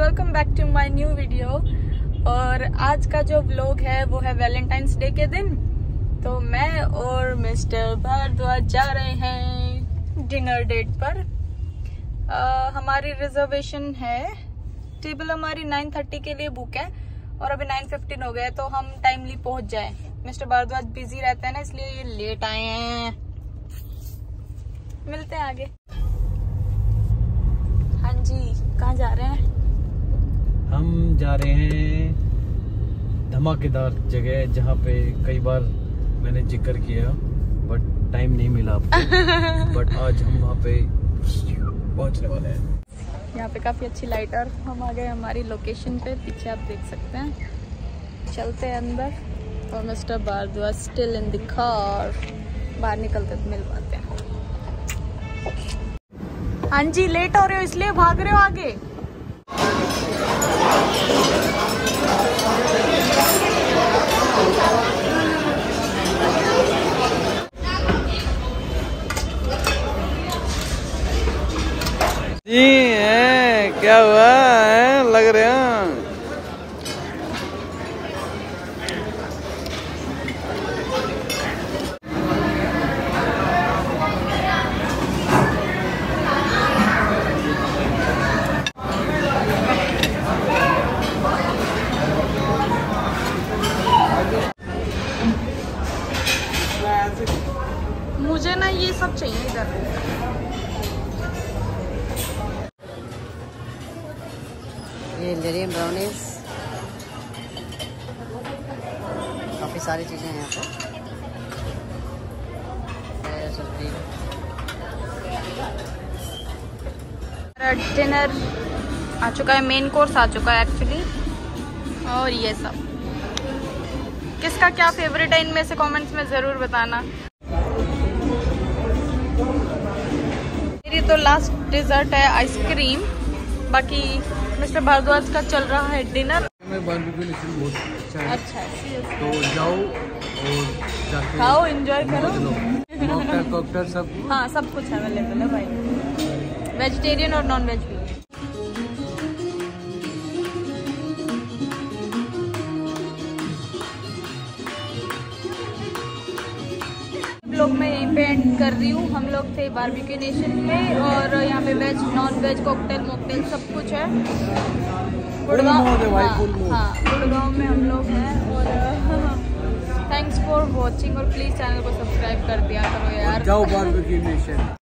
Welcome back to my new video और आज का जो व्लॉग है वो है वैलेंटाइंस डे के दिन। तो मैं और मिस्टर भारद्वाज जा रहे हैं डिनर डेट पर। आ, हमारी रिजर्वेशन है। टेबल हमारी 9:30 के लिए बुक है। और अभी 9:15 हो गए तो हम टाइमली पहुँच जाए। मिस्टर भारद्वाज बिज़ी रहते हैं ना इसलिए ये लेट आए हैं। मिलते हैं आगे हाँ जी कहाँ जा रहे हैं हम जा रहे हैं। धमाकेदार जगह जहाँ पे कई बार मैंने ज़िक्र किया बट टाइम नहीं मिला आपको। बट आज हम वहाँ पे पहुँचने वाले हैं। यहाँ पे काफ़ी अच्छी लाइट और हम आ गए हमारी लोकेशन पे। पीछे आप देख सकते हैं। चलते हैं अंदर। और mister Bhardwaj still in the car बाहर निकलते तो मिल पाते हैं। हाँ जी लेट हो रहे हो इसलिए भाग रहे हो आगे। जी है क्या हुआ मुझे ना ये सब चाहिए इधर। ये ब्राउनीज काफ़ी सारी चीज़ें हैं यहाँ पे। डिनर आ चुका है मेन कोर्स आ चुका है एक्चुअली और ये सब। किसका क्या फेवरेट है इनमें से कमेंट्स में ज़रूर बताना। तो लास्ट डिजर्ट है आइसक्रीम बाकी मिस्टर भारद्वाज का चल रहा है डिनर बहुत अच्छा है। अच्छा तो जाओ और खाओ एंजॉय करो। कॉकटेल सब हाँ सब कुछ अवेलेबल है भाई। वेजिटेरियन और नॉन वेज भी। लोग मैं यहीं पे एंड कर रही हूँ। हम लोग थे बारबेक्यू नेशन में और यहाँ पे veg non veg cocktail mocktail सब कुछ है। गुड़गांव है हाँ, हाँ गुड़गांव में हम लोग हैं और थैंक्स फॉर वॉचिंग और प्लीज़ चैनल को सब्सक्राइब कर दिया करो यार। जाओ बारबेक्यू नेशन